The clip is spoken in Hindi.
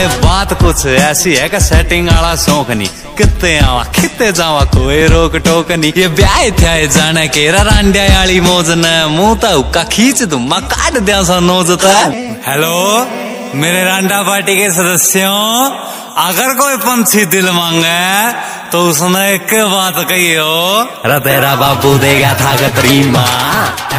अरे बात कुछ ऐसी है कि सेटिंग वाला शौक नहीं। कितने आवा कितने जावा कोई रोक टोक नहीं। ये ब्याह थे जाने के रांडिया वाली मौज ने। मुँह तो उका खींच दूँ मैं काट दिया सा नोज़ तो। हेलो मेरे रांडा पार्टी के सदस्यों अगर कोई पंछी दिल मांगे तो उसने एक बात कही हो। तेरा बाबू देगा था कतरी माँ।